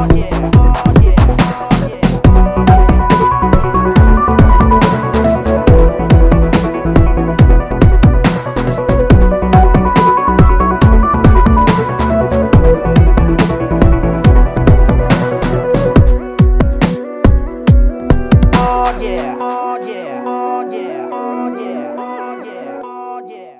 Oh, yeah.